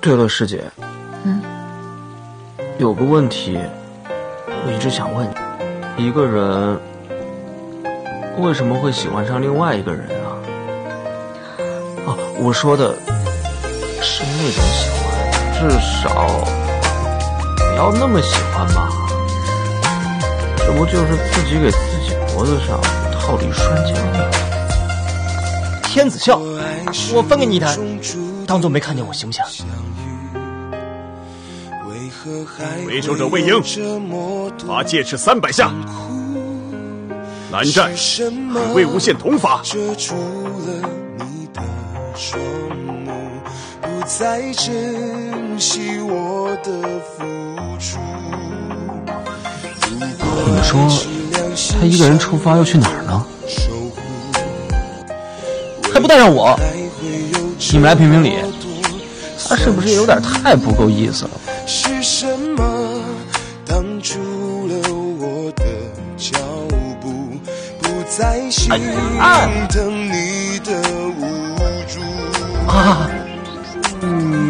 对了，师姐，嗯，有个问题，我一直想问你：一个人为什么会喜欢上另外一个人啊？哦，我说的是那种喜欢，至少不要那么喜欢吧？这不就是自己给自己脖子上套了一栓浆吗？天子笑，我分给你一坛，当做没看见我行不行？为首者魏婴，罚戒尺三百下。蓝湛，以魏无羡同罚。你们说，他一个人出发要去哪儿呢？还不带上我？你们来评评理，他是不是有点太不够意思了？是什么挡住了我的脚步？不再心疼你的无助。啊，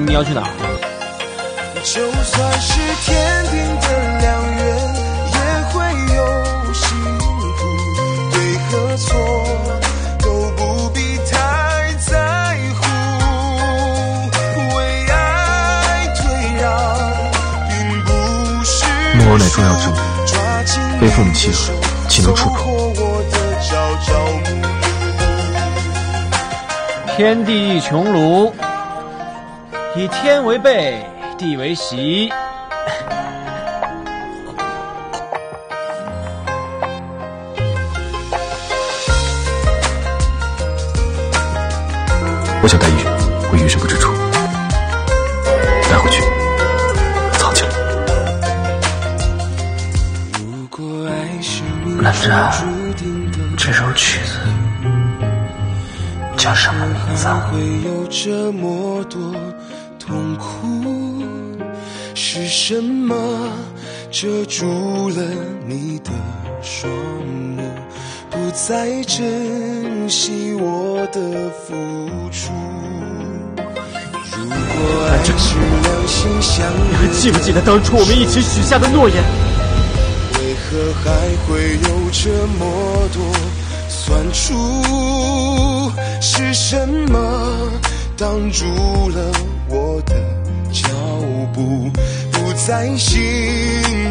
你要去哪儿？就算是天是莫有乃重要之物，非父母契合，岂能触碰？天地穹庐，以天为被，地为席。我想带玉回云深不知处，蓝湛，这首曲子叫什么名字啊？会有这么多痛苦，是什么遮住了你的双目，不再珍惜我的付出？如果爱是两心相你还记不记得当初我们一起许下的诺言？为何还会有这么多酸楚？是什么挡住了我的脚步？不再心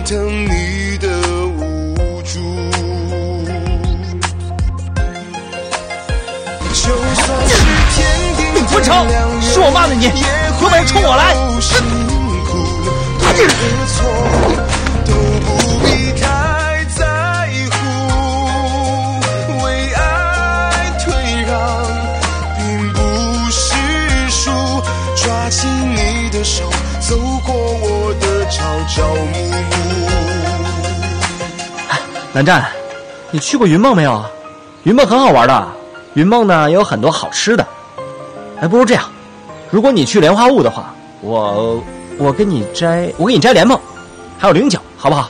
疼你的无助。就算是天定闵文成，是我骂的你，有本冲我来！辛苦，对和错都不牵你的手，走过我的朝朝暮暮。蓝湛，你去过云梦没有？云梦很好玩的，云梦呢也有很多好吃的。哎，不如这样，如果你去莲花坞的话，我我给你摘，我给你摘莲蓬，还有菱角，好不好？